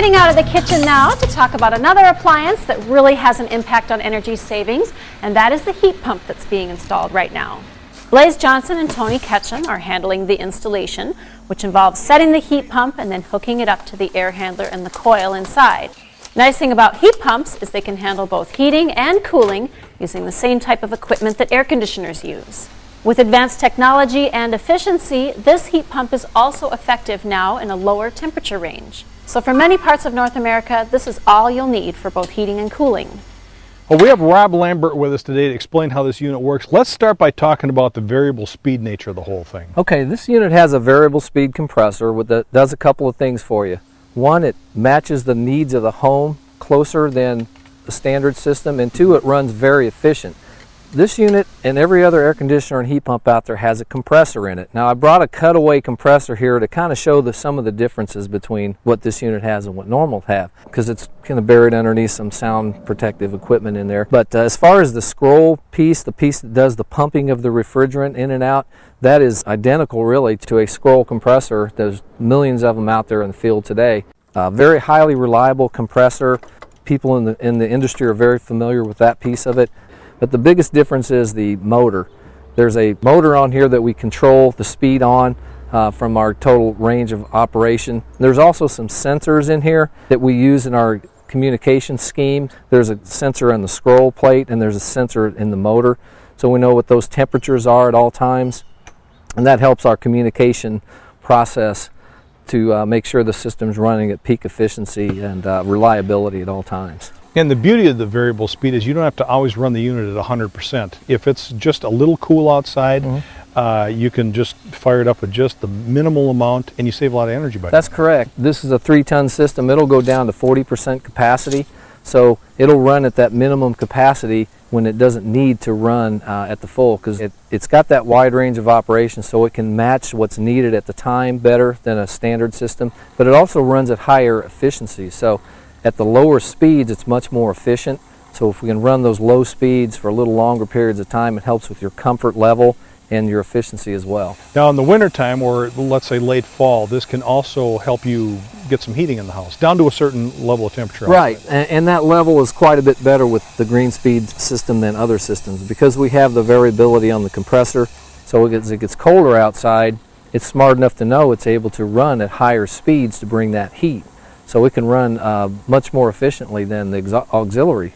getting out of the kitchen now to talk about another appliance that really has an impact on energy savings, and that is the heat pump that's being installed right now. Blaze Johnson and Tony Ketchum are handling the installation, which involves setting the heat pump and then hooking it up to the air handler and the coil inside. Nice thing about heat pumps is they can handle both heating and cooling using the same type of equipment that air conditioners use. With advanced technology and efficiency, this heat pump is also effective now in a lower temperature range. So for many parts of North America, this is all you'll need for both heating and cooling. Well, we have Rob Lambert with us today to explain how this unit works. Let's start by talking about the variable speed nature of the whole thing. Okay, this unit has a variable speed compressor that does a couple of things for you. One, it matches the needs of the home closer than the standard system, and two, it runs very efficient. This unit and every other air conditioner and heat pump out there has a compressor in it. Now I brought a cutaway compressor here to kind of show the, some of the differences between what this unit has and what normal have because it's kind of buried underneath some sound protective equipment in there. But uh, as far as the scroll piece, the piece that does the pumping of the refrigerant in and out, that is identical really to a scroll compressor. There's millions of them out there in the field today. Uh, very highly reliable compressor. People in the, in the industry are very familiar with that piece of it. But the biggest difference is the motor. There's a motor on here that we control the speed on uh, from our total range of operation. There's also some sensors in here that we use in our communication scheme. There's a sensor on the scroll plate and there's a sensor in the motor. So we know what those temperatures are at all times. And that helps our communication process to uh, make sure the system's running at peak efficiency and uh, reliability at all times. And the beauty of the variable speed is you don't have to always run the unit at 100%. If it's just a little cool outside, mm -hmm. uh, you can just fire it up with just the minimal amount and you save a lot of energy by That's correct. This is a three ton system. It'll go down to 40% capacity. So it'll run at that minimum capacity when it doesn't need to run uh, at the full because it, it's got that wide range of operation so it can match what's needed at the time better than a standard system. But it also runs at higher efficiency. So at the lower speeds, it's much more efficient. So if we can run those low speeds for a little longer periods of time, it helps with your comfort level and your efficiency as well. Now in the wintertime, or let's say late fall, this can also help you get some heating in the house, down to a certain level of temperature. Right, and, and, that level is quite a bit better with the Greenspeed system than other systems because we have the variability on the compressor. So as it gets colder outside, it's smart enough to know it's able to run at higher speeds to bring that heat. So we can run uh, much more efficiently than the auxiliary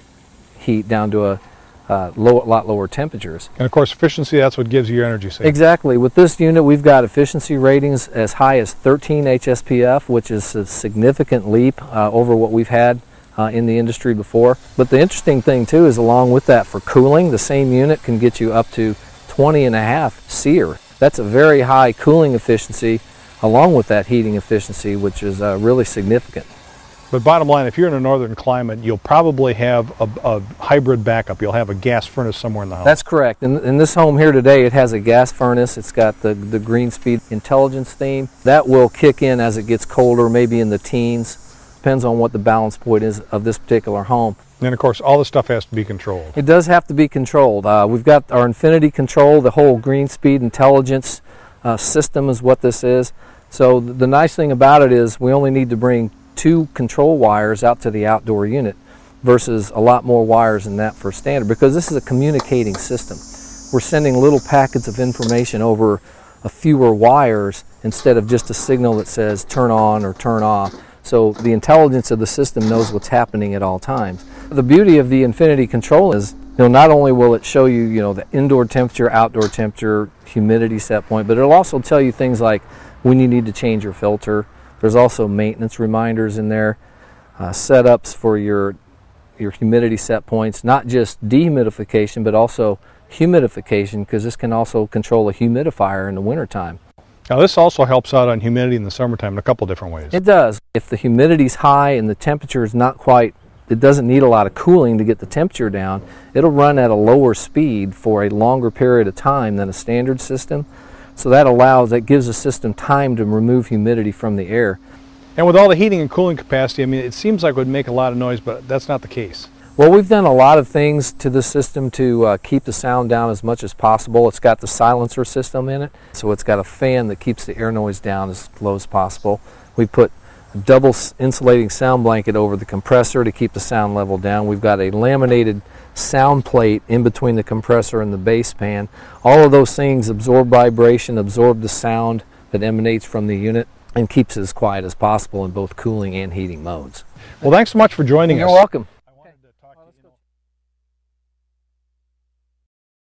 heat down to a uh, low, lot lower temperatures. And of course efficiency, that's what gives you your energy savings. Exactly. With this unit we've got efficiency ratings as high as 13 HSPF, which is a significant leap uh, over what we've had uh, in the industry before. But the interesting thing too is along with that for cooling, the same unit can get you up to 20 and a half SEER. That's a very high cooling efficiency along with that heating efficiency, which is uh, really significant. But bottom line, if you're in a northern climate, you'll probably have a, a, hybrid backup. You'll have a gas furnace somewhere in the house. That's correct. In, in this home here today, it has a gas furnace. It's got the, the Greenspeed intelligence theme. That will kick in as it gets colder, maybe in the teens. Depends on what the balance point is of this particular home. And of course, all the stuff has to be controlled. It does have to be controlled. Uh, we've got our Infinity control, the whole Greenspeed intelligence uh, system is what this is. So the nice thing about it is we only need to bring two control wires out to the outdoor unit versus a lot more wires than that for standard because this is a communicating system. We're sending little packets of information over a fewer wires instead of just a signal that says turn on or turn off. So the intelligence of the system knows what's happening at all times. The beauty of the Infinity control is you know, not only will it show you, you know, the indoor temperature, outdoor temperature, humidity set point, but it'll also tell you things like when you need to change your filter. There's also maintenance reminders in there, uh, setups for your your humidity set points, not just dehumidification, but also humidification, because this can also control a humidifier in the wintertime. Now this also helps out on humidity in the summertime in a couple different ways. It does. If the humidity's high and the temperature is not quite, it doesn't need a lot of cooling to get the temperature down, it'll run at a lower speed for a longer period of time than a standard system. So that allows, that gives the system time to remove humidity from the air. And with all the heating and cooling capacity, I mean, it seems like it would make a lot of noise, but that's not the case. Well, we've done a lot of things to the system to uh, keep the sound down as much as possible. It's got the silencer system in it, so it's got a fan that keeps the air noise down as low as possible. We put double insulating sound blanket over the compressor to keep the sound level down. We've got a laminated sound plate in between the compressor and the base pan. All of those things absorb vibration, absorb the sound that emanates from the unit, and keeps it as quiet as possible in both cooling and heating modes. Well, thanks so much for joining us. You're welcome.